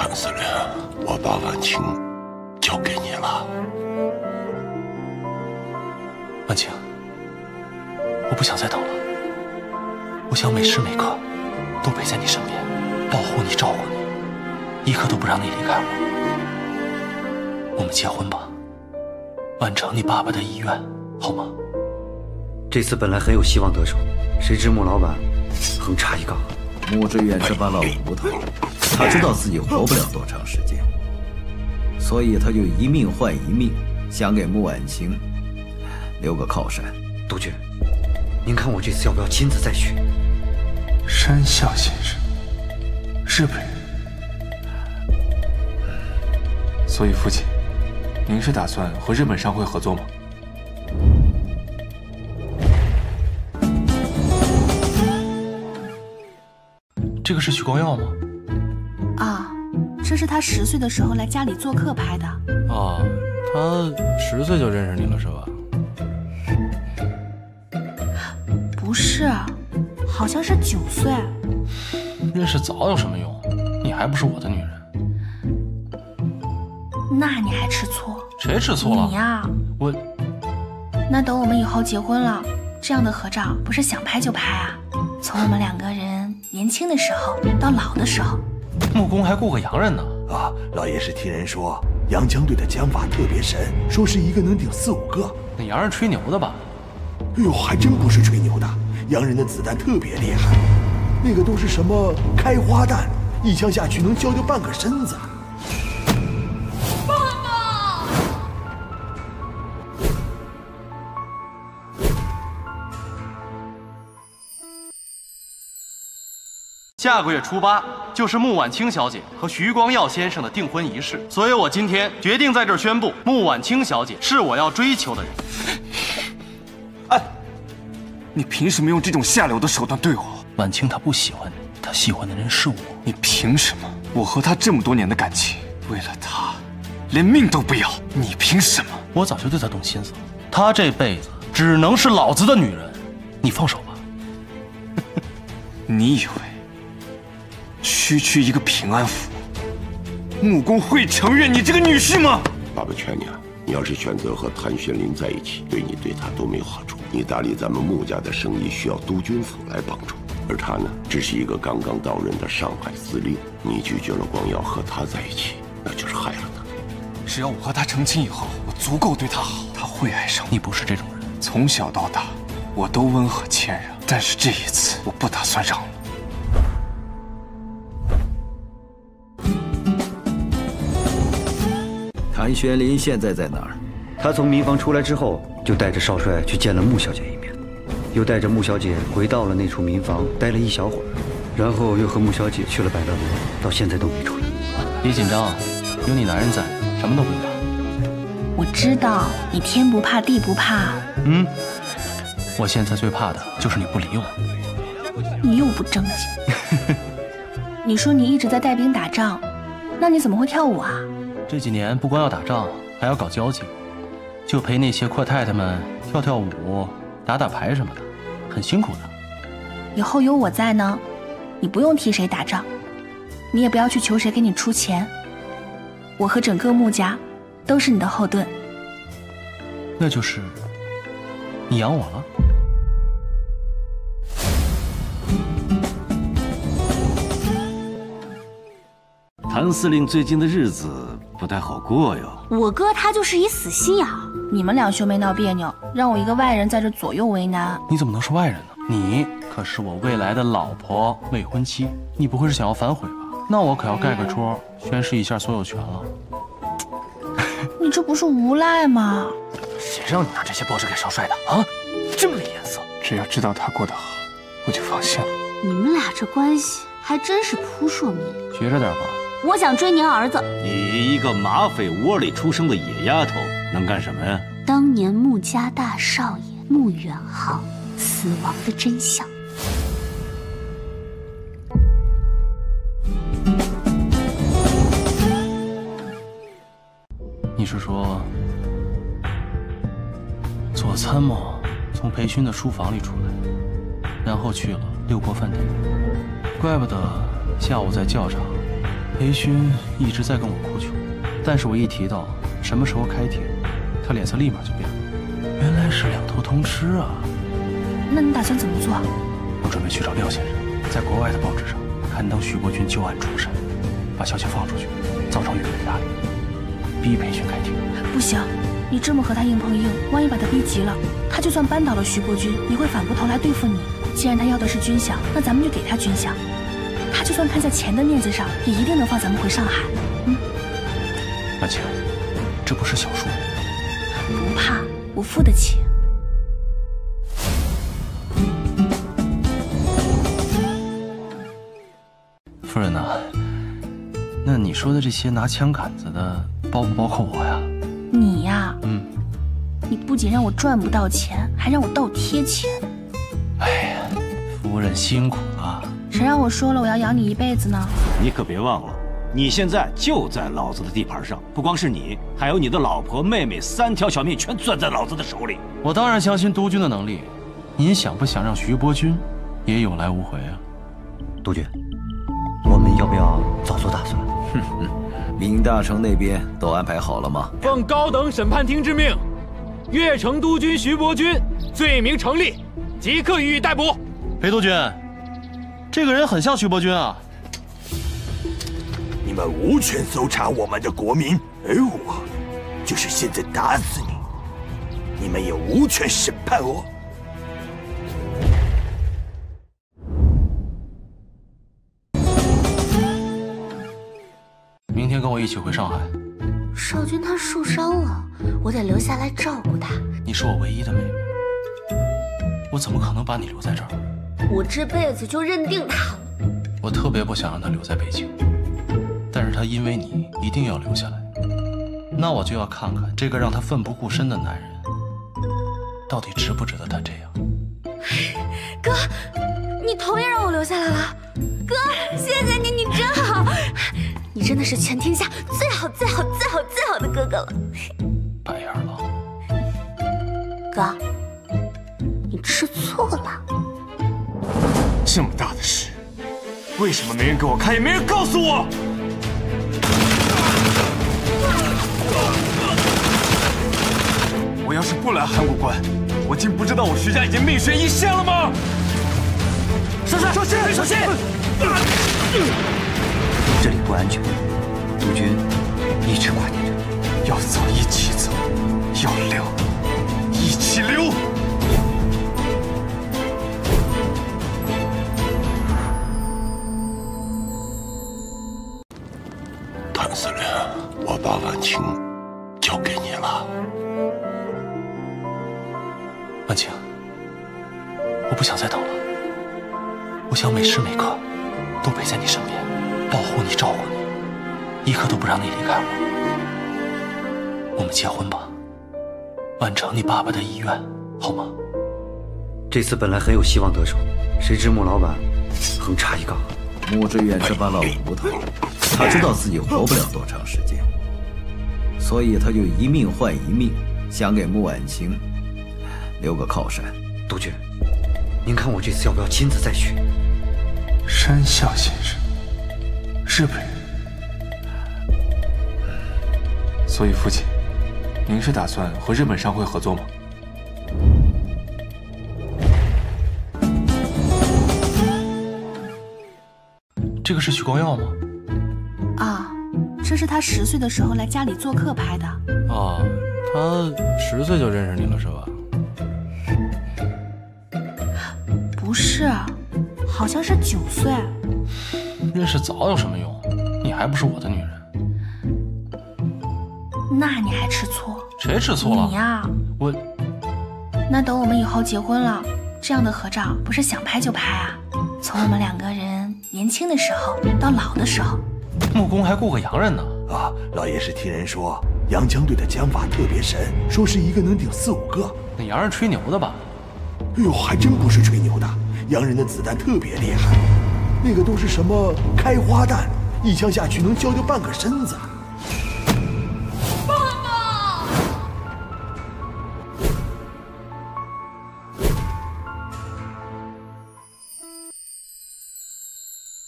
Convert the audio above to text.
谭司令，我把婉清交给你了。婉清，我不想再等了，我想每时每刻都陪在你身边，保护你，照顾你，一刻都不让你离开我。我们结婚吧，完成你爸爸的遗愿，好吗？这次本来很有希望得手，谁知穆老板横插一杠。穆志远这把老骨头，他知道自己活不了多长时间，所以他就一命换一命，想给穆婉清留个靠山。督军，您看我这次要不要亲自再去？山下先生，日本人。所以父亲，您是打算和日本商会合作吗？这个是许光耀吗？啊，这是他十岁的时候来家里做客拍的。哦，他十岁就认识你了是吧？不是，好像是九岁。认识早有什么用？你还不是我的女人。那你还吃醋？谁吃醋了？你呀。我。那等我们以后结婚了，这样的合照不是想拍就拍啊？从我们两个人年轻的时候到老的时候，木工还雇个洋人呢。啊，老爷是听人说洋枪队的枪法特别神，说是一个能顶四五个。那洋人吹牛的吧？哎呦，还真不是吹牛的，洋人的子弹特别厉害，那个都是什么开花弹，一枪下去能削掉半个身子。下个月初八就是穆婉清小姐和徐光耀先生的订婚仪式，所以我今天决定在这儿宣布，穆婉清小姐是我要追求的人。哎，你凭什么用这种下流的手段对我？婉清她不喜欢你，她喜欢的人是我。你凭什么？我和她这么多年的感情，为了她，连命都不要。你凭什么？我早就对她动心思了，她这辈子只能是老子的女人。你放手吧。你以为？区区一个平安府，穆公会承认你这个女婿吗？爸爸劝你啊，你要是选择和谭玄林在一起，对你对他都没有好处。你打理咱们穆家的生意需要督军府来帮助，而他呢，只是一个刚刚到任的上海司令。你拒绝了光耀和他在一起，那就是害了他。只要我和他成亲以后，我足够对他好，他会爱上。你不是这种人，从小到大，我都温和谦让，但是这一次，我不打算让了。谭玄林现在在哪儿？他从民房出来之后，就带着少帅去见了穆小姐一面，又带着穆小姐回到了那处民房待了一小会儿，然后又和穆小姐去了百乐门，到现在都没出来。别紧张，有你男人在，什么都不用怕。我知道你天不怕地不怕。嗯，我现在最怕的就是你不理我。你又不正经。你说你一直在带兵打仗，那你怎么会跳舞啊？这几年不光要打仗，还要搞交际，就陪那些阔太太们跳跳舞、打打牌什么的，很辛苦的。以后有我在呢，你不用替谁打仗，你也不要去求谁给你出钱。我和整个穆家都是你的后盾。那就是你养我了。谭司令最近的日子不太好过哟。我哥他就是一死心眼，你们两兄妹闹别扭，让我一个外人在这左右为难。你怎么能是外人呢？你可是我未来的老婆、未婚妻，你不会是想要反悔吧？那我可要盖个戳，宣誓一下所有权了。你这不是无赖吗？谁让你拿这些报纸给少帅的啊？这么没颜色！只要知道他过得好，我就放心了。你们俩这关系还真是扑朔迷离。学着点吧。我想追您儿子。你一个马匪窝里出生的野丫头，能干什么呀？当年穆家大少爷穆远航死亡的真相。你是说，左参谋从裴勋的书房里出来，然后去了六国饭店？怪不得下午在教场。裴勋一直在跟我哭穷，但是我一提到什么时候开庭，他脸色立马就变了。原来是两头通吃啊！那你打算怎么做？我准备去找廖先生，在国外的报纸上刊登徐国军旧案重审，把消息放出去，造成舆论压力，逼裴勋开庭。不行，你这么和他硬碰硬，万一把他逼急了，他就算扳倒了徐国军，也会反过头来对付你。既然他要的是军饷，那咱们就给他军饷。他就算看在钱的面子上，也一定能放咱们回上海。嗯，万青，这不是小数目。不怕，我付得起。夫人呐，那你说的这些拿枪杆子的，包不包括我呀？你呀，嗯，你不仅让我赚不到钱，还让我倒贴钱。哎呀，夫人辛苦了。谁让我说了我要养你一辈子呢？你可别忘了，你现在就在老子的地盘上，不光是你，还有你的老婆、妹妹，三条小命全攥在老子的手里。我当然相信督军的能力，您想不想让徐伯钧也有来无回啊？督军，我们要不要早做打算？哼哼，明大成那边都安排好了吗？奉高等审判厅之命，越城督军徐伯钧罪名成立，即刻予以逮捕。裴督军，这个人很像徐伯钧啊。你们无权搜查我们的国民，而我就是现在打死你，你们也无权审判我。明天跟我一起回上海。少君他受伤了，我得留下来照顾他。你是我唯一的妹妹，我怎么可能把你留在这儿？我这辈子就认定他了。我特别不想让他留在北京，但是他因为你一定要留下来，那我就要看看这个让他奋不顾身的男人，到底值不值得他这样。哥，你同意让我留下来了？哥，谢谢你，你真好，你真的是全天下最好、最好、最好、最好的哥哥了。白眼狼，哥，这么大的事，为什么没人给我看，也没人告诉我？我要是不来函谷关，我竟不知道我徐家已经命悬一线了吗？少帅，小心，小心！这里不安全，督军一直挂念。我不想再等了，我想每时每刻都陪在你身边，保护你，照顾你，一刻都不让你离开我。我们结婚吧，完成你爸爸的遗愿，好吗？这次本来很有希望得手，谁知穆老板横插一杠。穆志远这把老骨头，他知道自己活不了多长时间，所以他就一命换一命，想给穆婉清留个靠山。督军，您看我这次要不要亲自再去？山下先生，日本人。所以，父亲，您是打算和日本商会合作吗？这个是许光耀吗？啊，这是他十岁的时候来家里做客拍的。哦，他十岁就认识你了是吧？不是，好像是九岁。认识早有什么用？你还不是我的女人。那你还吃醋？谁吃醋了？你呀。我。那等我们以后结婚了，这样的合照不是想拍就拍啊？从我们两个人年轻的时候到老的时候，木工还雇个洋人呢。啊，老爷是听人说洋枪队的枪法特别神，说是一个能顶四五个。那洋人吹牛的吧？哎呦，还真不是吹牛的，洋人的子弹特别厉害，那个都是什么开花弹，一枪下去能削掉半个身子。